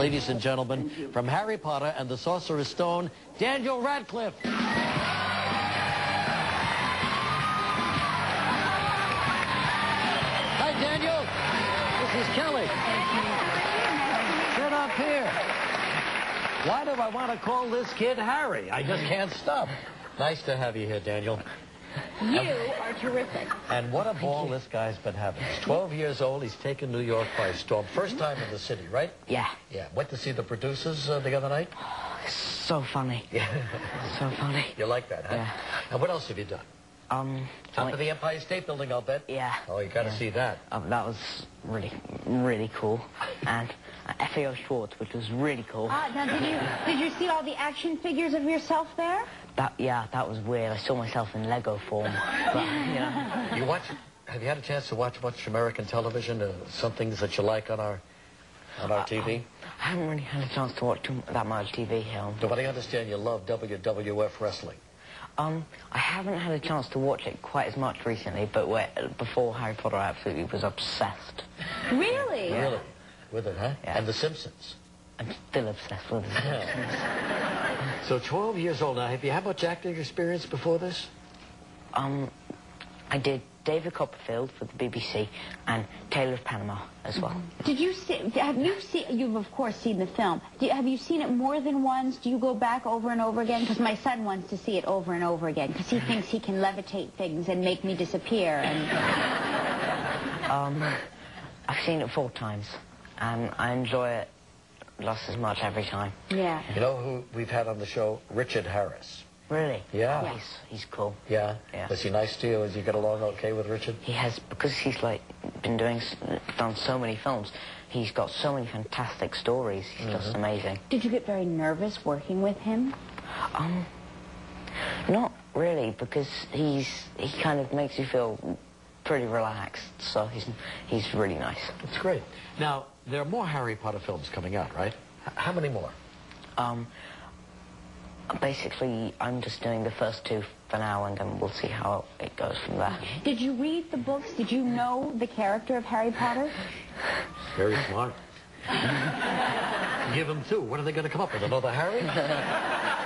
Ladies and gentlemen, from Harry Potter and the Sorcerer's Stone, Daniel Radcliffe. Hi, Daniel. This is Kelly. Get up here. Why do I want to call this kid Harry? I just can't stop. Nice to have you here, Daniel. You are terrific. And what a ball this guy's been having. He's 12 years old. He's taken New York by storm. First time in the city, right? Yeah. Yeah. Went to see the producers uh, the other night? Oh, So funny. Yeah. So funny. you like that, huh? Yeah. And what else have you done? Um, Top like- of the Empire State Building, I'll bet. yeah. Oh, you got to yeah. see that. Um, that was really, really cool. And uh, FAO Schwarz, which was really cool. Ah, now did you did you see all the action figures of yourself there? That, yeah, that was weird. I saw myself in Lego form. But, you know, You watch? Have you had a chance to watch much American television? Uh, some things that you like on our on our TV? I haven't really had a chance to watch too, that much TV here. But I understand you love WWF wrestling. Um, I haven't had a chance to watch it quite as much recently, but where, before Harry Potter, I absolutely was obsessed. Really? Really? With it, huh? Yeah. And The Simpsons. I'm still obsessed with it. So 12 years old now. Have you had much acting experience before this? Um, I did David Copperfield for the BBC and Tailor of Panama as well. Did you see? Have you seen? You've of course seen the film. Do you, have you seen it more than once? Do you go back over and over again? Because my son wants to see it over and over again because he thinks he can levitate things and make me disappear. And Um, I've seen it four times, and I enjoy it just as much every time. yeah. You know who we've had on the show? Richard Harris. Really? Yeah. Oh, he's, he's cool. Yeah? Yeah. Was he nice to you? Did you get along okay with Richard? He has, because he's like been doing, done so many films, he's got so many fantastic stories. He's just amazing. Did you get very nervous working with him? Um, not really, because he's, he kind of makes you feel pretty relaxed, so he's, he's really nice. That's great. Now, there are more Harry Potter films coming out, right? H- how many more? Um, basically, I'm just doing the first two for now, and then we'll see how it goes from there. Did you read the books? Did you know the character of Harry Potter? Very smart. Give them two. What are they going to come up with? Another Harry?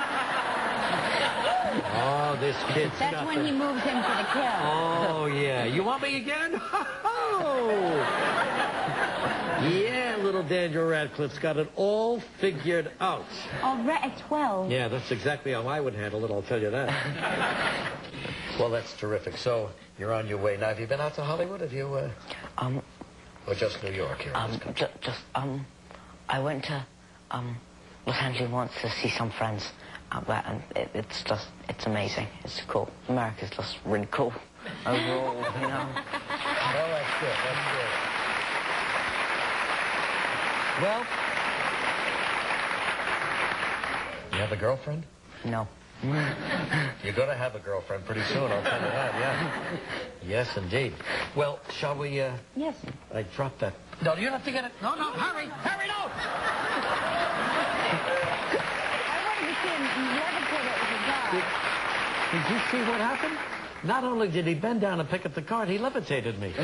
oh, this kid's That's got when the- he moves in for the kill. Oh, yeah. You want me again? Oh! Yeah, little Daniel Radcliffe's got it all figured out. Already at 12. Yeah, that's exactly how I would handle it, I'll tell you that. well, that's terrific. So, you're on your way. Now, have you been out to Hollywood? Have you, uh, Um, or just New York here? in um, this ju- just, um, I went to, um, Los Angeles once to see some friends out there, and it, it's just, it's amazing. It's cool. America's just really cool overall, you know. Oh, that's good. That's good. Well, you have a girlfriend? No. You're going to have a girlfriend pretty soon, I'll tell you that, yeah. Yes, indeed. Well, shall we, uh, Yes. I dropped that. No, you don't have to get it. No, no, hurry, hurry, no! I wanted to him levitate it with a dog. Did you see what happened? Not only did he bend down and pick up the card, he levitated me.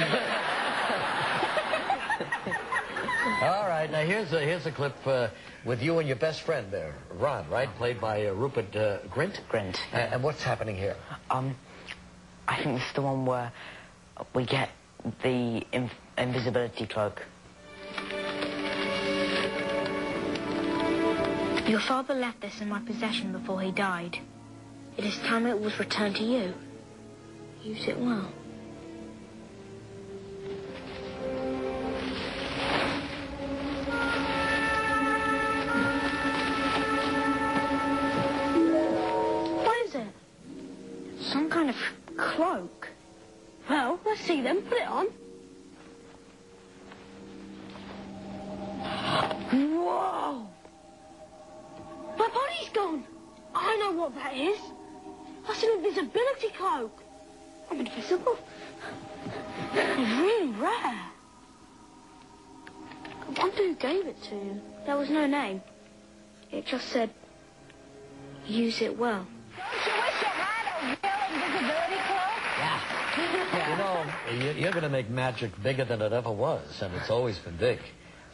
All right, now here's a, here's a clip uh, with you and your best friend there, Ron, right? Played by uh, Rupert uh, Grint. Grint, Uh, and what's happening here? Um, I think this is the one where we get the inv- invisibility cloak. Your father left this in my possession before he died. It is time it was returned to you. Use it well. What is it? Some kind of cloak. Well, let's see then. Put it on. Whoa! My body's gone. I know what that is. That's an invisibility cloak. I'm invisible. It's really rare. I wonder who gave it to you. There was no name. It just said, use it well. Don't you wish you had a real invisibility cloak? Yeah. You know, you're going to make magic bigger than it ever was, and it's always been big.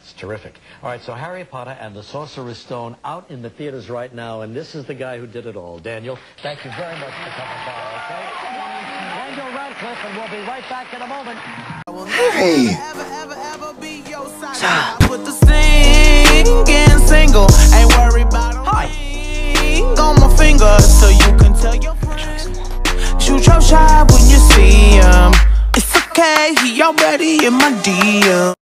It's terrific. All right, so Harry Potter and the Sorcerer's Stone out in the theaters right now, and this is the guy who did it all. Daniel, thank you very much for coming by, okay? Daniel Radcliffe, and we'll be right back in a moment. Hey! Put the singing single. Ain't worried about a ring on my finger, so you can tell your friends. Shoot your shot when you see him. It's okay, he already in my DM.